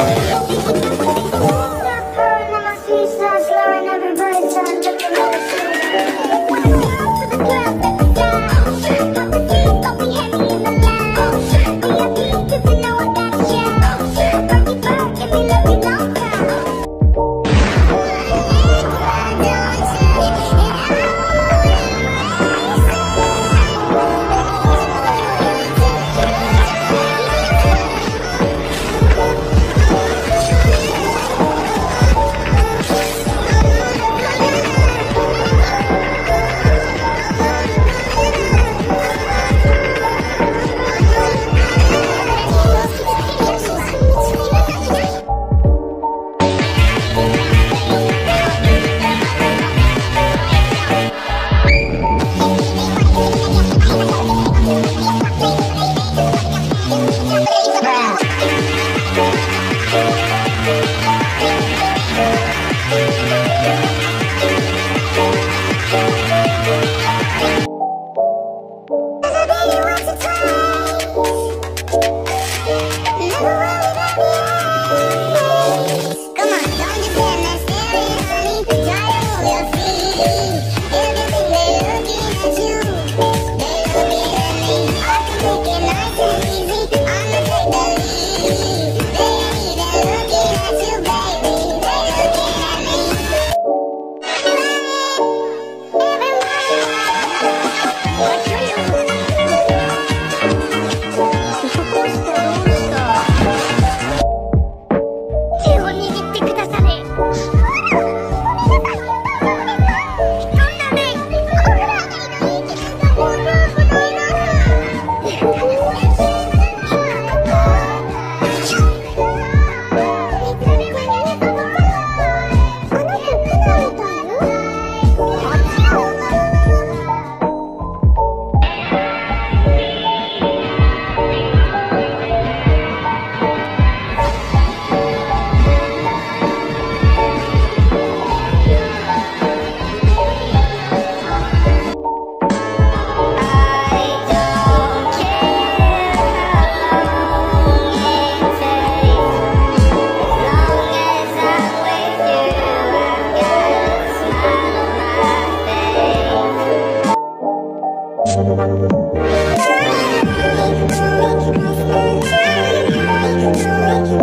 フフフフ。ってくだされ。Thank you.